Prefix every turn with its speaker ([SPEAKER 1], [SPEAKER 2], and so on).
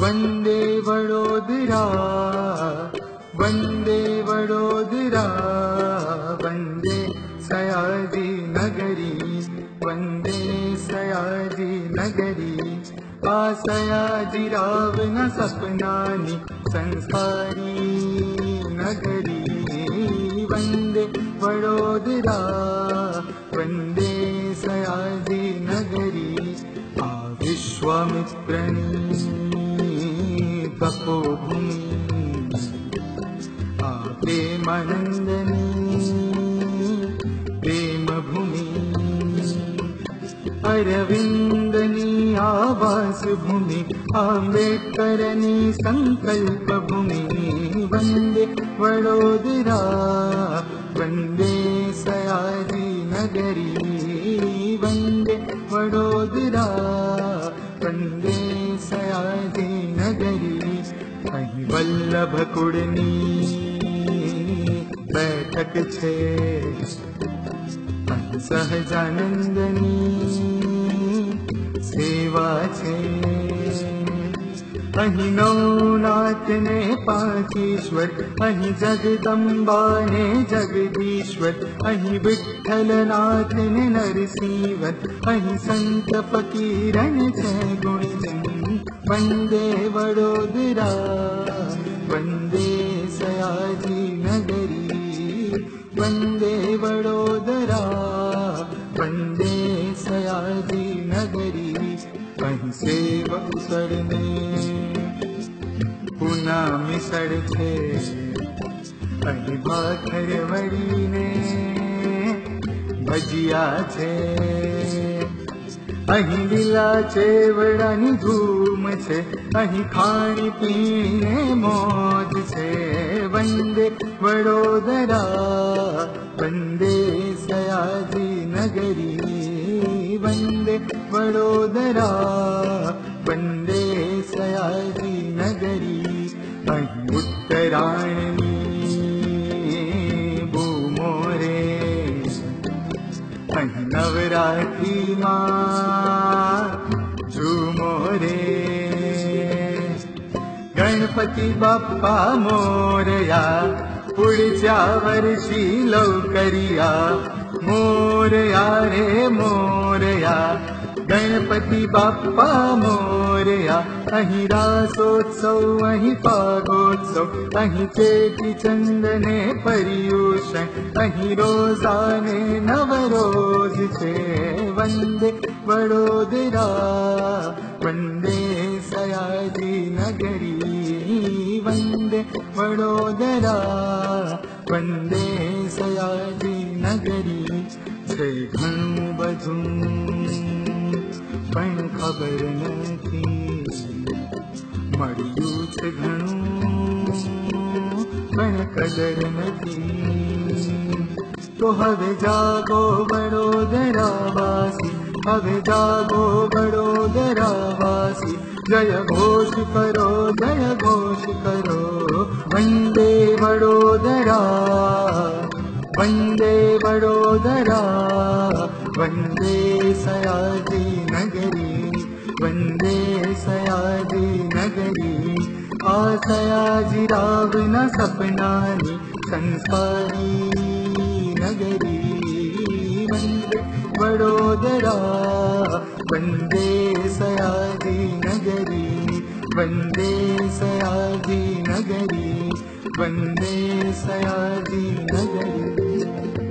[SPEAKER 1] वन्दे वडोदरा वन्दे वडोदरा वन्दे नगरी वन्दे सयाजी नगरी आसयाजी रावण सपनानि संस्कारी नगरी वन्दे वडोदरा वन्दे सयाजी नगरी आ प्रेमानन्दनी अरविन्दनी आवासभूमि संकल्प सङ्कल्पभूमि वन्दे वडोदरा वन्दे सयाधि नगरी वन्दे वडोदरा वन्दे सयाधि नगरी बैठक छे सहजानन्दनी सेवा छे अही नौनाथ ने पाचीश्वर अही जगदम्बा ने जगदीश्वर, अही नाथ ने नरसिंहवर अही संत फकीरन जय गुण वंदे वडोदरा, वंदे सयाजी नगरी, वंदे वडोदरा। सेव उसरने पुना मिसड़ छे कहीं भाखर वड़ीने भजिया छे અહીં લીલા ચેવડાની ધૂમ છે અહીં ખાણી પીને મોજ છે વંદે વડોદરા વંદે સયાજી નગરી વંદે વડોદરા વંદે नगरी पञ उत्तराणि मोरे नवरात्रि मारे गणपति बाप्पा मोरया पुढच्या वर्षी लवकरिया मोरया रे मोरया गणपति बाप्पा मोरया अहि रासोत्सव अहि पागोत्सव अहि चेति चन्दने परियुष अहि रोजाने नवरोज चे वन्दे वडोदरा वन्दे सयाजी नगरी वन्दे वडोदरा वन्दे सयाजी नगरी। जय सयादिनगरीथ वधू पण ખબર નથી મળ્યું છે ઘણું પણ કદર નથી તો હવે જાગો વડોદરાવાસી હવે જાગો વડોદરાવાસી જય ઘોષ કરો જય ઘોષ કરો વંદે વડોદરા વંદે વડોદરા वन्दे सयाजी नगरी वन्दे सयाजी नगरी। आसयाजी रावण सपनानि संस्कारी नगरी। वन्दे वडोदरा वन्दे सयाजी नगरी। वन्दे सयाजी नगरी वन्दे सयाजी नगरी